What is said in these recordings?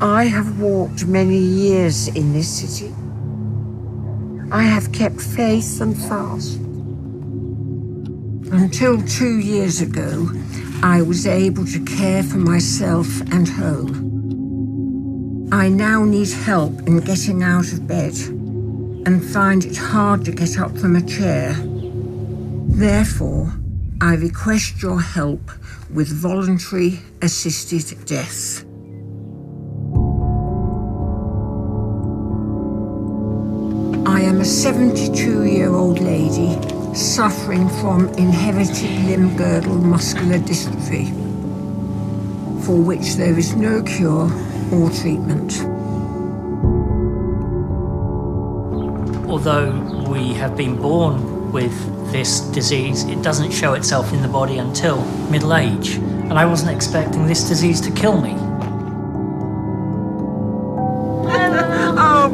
I have walked many years in this city. I have kept faith and fast. Until two years ago, I was able to care for myself and home. I now need help in getting out of bed and find it hard to get up from a chair. Therefore, I request your help with voluntary assisted death. 72 year old lady suffering from inherited limb girdle muscular dystrophy, for which there is no cure or treatment. Although we have been born with this disease, it doesn't show itself in the body until middle age. And I wasn't expecting this disease to kill me.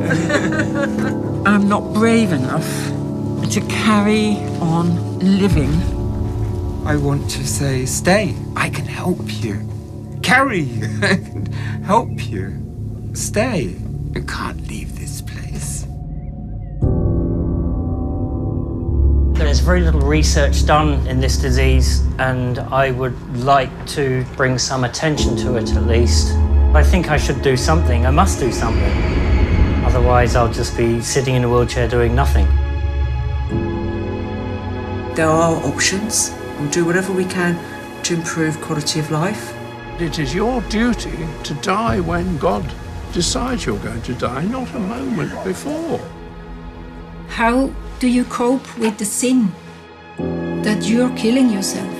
I'm not brave enough to carry on living. I want to say, stay. I can help you. Carry you. I can help you. Stay. You can't leave this place. There's very little research done in this disease, and I would like to bring some attention to it at least. I think I should do something. I must do something. Otherwise, I'll just be sitting in a wheelchair doing nothing. There are options. We'll do whatever we can to improve quality of life. It is your duty to die when God decides you're going to die, not a moment before. How do you cope with the sin that you're killing yourself?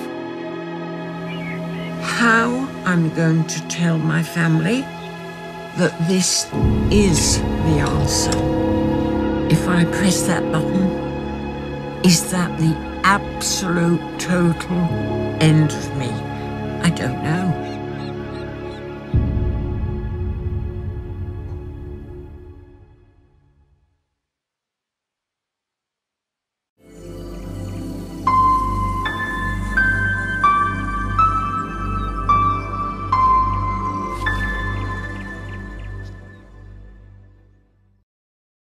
How I'm going to tell my family that this is the answer. If I press that button, is that the absolute total end of me? I don't know.